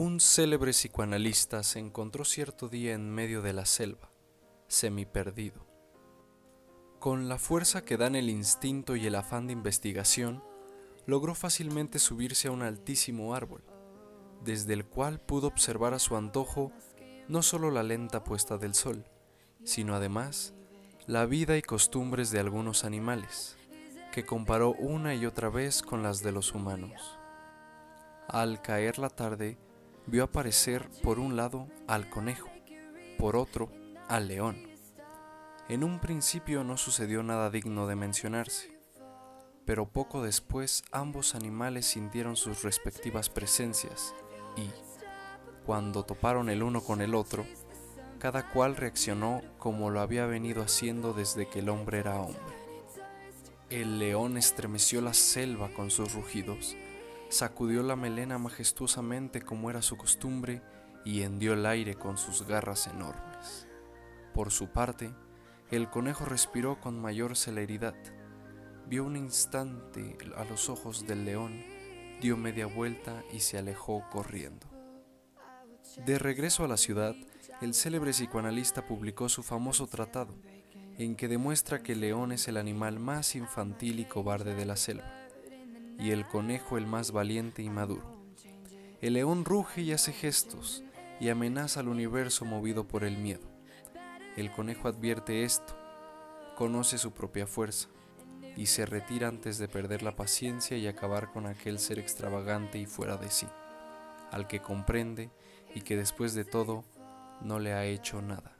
Un célebre psicoanalista se encontró cierto día en medio de la selva, semi perdido. Con la fuerza que dan el instinto y el afán de investigación, logró fácilmente subirse a un altísimo árbol, desde el cual pudo observar a su antojo no solo la lenta puesta del sol, sino además la vida y costumbres de algunos animales, que comparó una y otra vez con las de los humanos. Al caer la tarde, vio aparecer por un lado al conejo, por otro al león. En un principio no sucedió nada digno de mencionarse, pero poco después ambos animales sintieron sus respectivas presencias y, cuando toparon el uno con el otro, cada cual reaccionó como lo había venido haciendo desde que el hombre era hombre. El león estremeció la selva con sus rugidos, sacudió la melena majestuosamente como era su costumbre y hendió el aire con sus garras enormes. Por su parte, el conejo respiró con mayor celeridad. Vio un instante a los ojos del león, dio media vuelta y se alejó corriendo. De regreso a la ciudad, el célebre psicoanalista publicó su famoso tratado, en que demuestra que el león es el animal más infantil y cobarde de la selva y el conejo el más valiente y maduro. El león ruge y hace gestos y amenaza al universo movido por el miedo. El conejo advierte esto, conoce su propia fuerza y se retira antes de perder la paciencia y acabar con aquel ser extravagante y fuera de sí, al que comprende y que después de todo no le ha hecho nada.